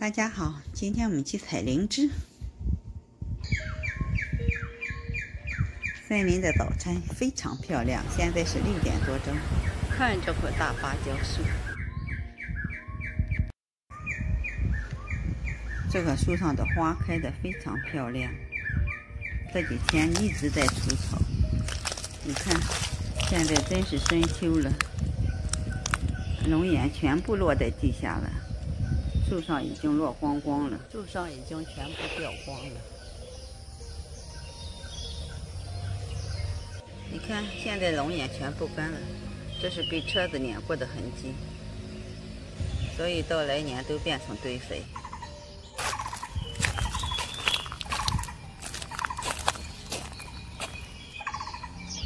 大家好，今天我们去采灵芝。森林的早晨非常漂亮，现在是六点多钟。看这棵大芭蕉树，这棵树上的花开的非常漂亮。这几天一直在除草，你看，现在真是深秋了，龙眼全部落在地下了。树上已经落光光了，树上已经全部掉光了。你看，现在龙眼全部干了，这是被车子碾过的痕迹，所以到来年都变成堆肥。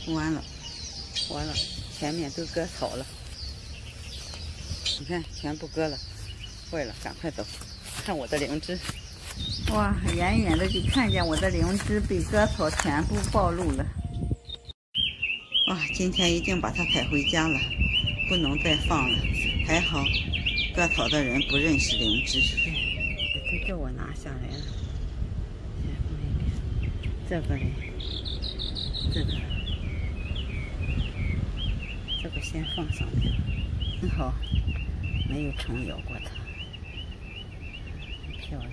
完了，完了，前面都割草了，你看，全部割了。坏了，赶快走！看我的灵芝，哇，远远的就看见我的灵芝被割草全部暴露了。哇，今天一定把它采回家了，不能再放了。还好，割草的人不认识灵芝，他叫我拿下来了。这个嘞，这个，这个先放上面。很好，没有虫咬过它。漂亮，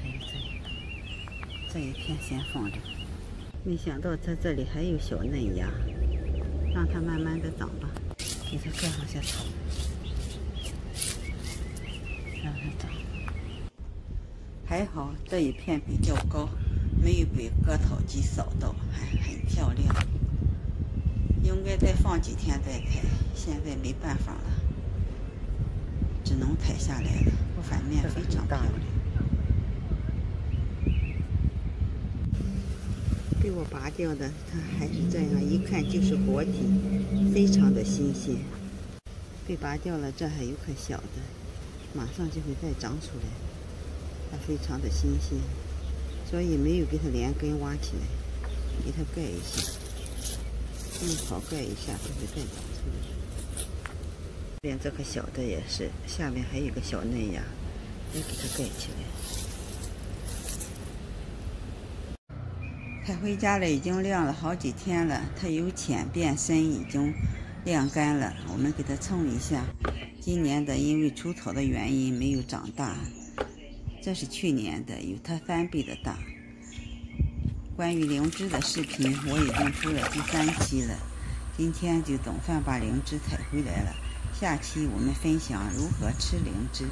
还有这，这一片先放着。没想到在这里还有小嫩芽，让它慢慢的长吧。给它盖上些草，让它长。还好这一片比较高，没有被割草机扫到，还很漂亮。应该再放几天再采，现在没办法了。只能采下来了，反面非常漂亮。被我拔掉的，它还是这样，一看就是活体，非常的新鲜。被拔掉了，这还有颗小的，马上就会再长出来，它非常的新鲜，所以没有给它连根挖起来，给它盖一下，用草盖一下，就会再长出来。边这个小的也是，下面还有个小嫩芽，也给它盖起来。采回家了，已经晾了好几天了，它由浅变深，已经晾干了。我们给它称一下，今年的因为除草的原因没有长大，这是去年的，有它三倍的大。关于灵芝的视频我已经出了第三期了，今天就总算把灵芝采回来了。下期我们分享如何吃灵芝。